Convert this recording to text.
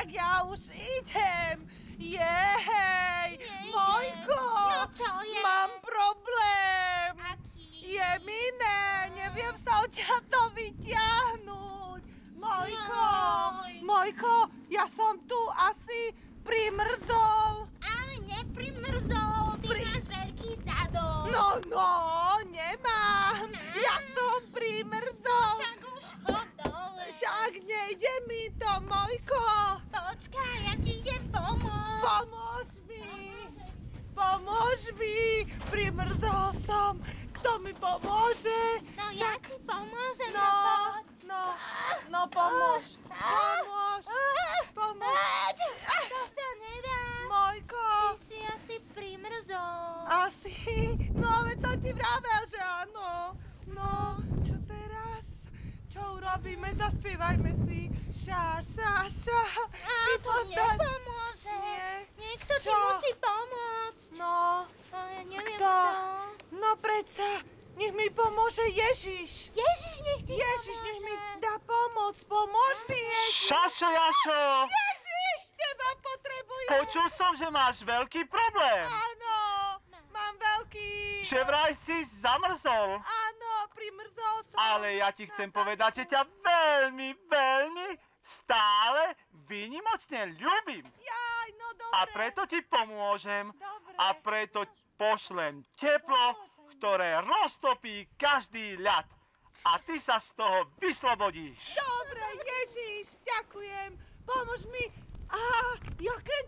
tak ja už idem. Jej. Mojko, No čo je? mám problém. Aký? Je miné, neviem sa odtiaľ to vyťahnuť. Mojko, Joj. Mojko, ja som tu asi primrzol. Ale neprimrzol, ty Pri- máš veľký zadok. No, no, nemám. Ja som primrzol. Však už ho dole. Však nejde mi to, Mojko. Počkaj, ja ti idem pomôcť. Pomôž mi. Pomôž mi. Primrzol som. Kto mi pomôže? No ja ti pomôžem, No, no, no pomôž. Pomôž. Pomôž. To sa nedá. Mojko. Ty si asi primrzol. Asi. No, veď som ti vravel, že áno. No? Čo urobíme? Zaspievajme si. Ša, ša, ša. A Či to poznáš? nepomôže. Nie. Niekto ti Čo? musí pomôcť. No, No, ja neviem Kto? kto. no predsa. Nech mi pomôže Ježiš. Ježiš, nech ti Ježiš, pomôže. nech mi dá pomoc. Pomôž mi, Ježiš. Šašo, Jašo, Ježiš, teba potrebujem. počul som, že máš veľký problém. Áno, mám veľký. Že vraj si zamrzol. Áno. Ale ja ti chcem povedať, že ťa veľmi, veľmi stále výnimočne ľúbim. Jaj, no dobre. A preto ti pomôžem. Dobre. A preto pošlem teplo, ktoré roztopí každý ľad. A ty sa z toho vyslobodíš. Dobre, Ježiš, ďakujem. Pomôž mi. Á, jaké